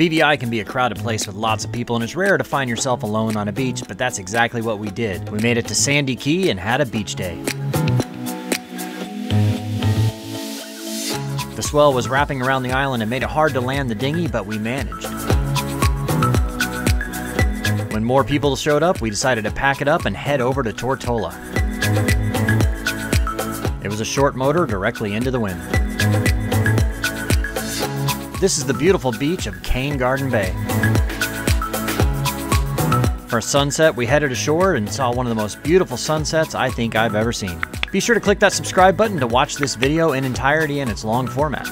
BVI can be a crowded place with lots of people, and it's rare to find yourself alone on a beach, but that's exactly what we did. We made it to Sandy Cay and had a beach day. The swell was wrapping around the island and made it hard to land the dinghy, but we managed. When more people showed up, we decided to pack it up and head over to Tortola. It was a short motor directly into the wind. This is the beautiful beach of Cane Garden Bay. For sunset, we headed ashore and saw one of the most beautiful sunsets I think I've ever seen. Be sure to click that subscribe button to watch this video in entirety in its long format.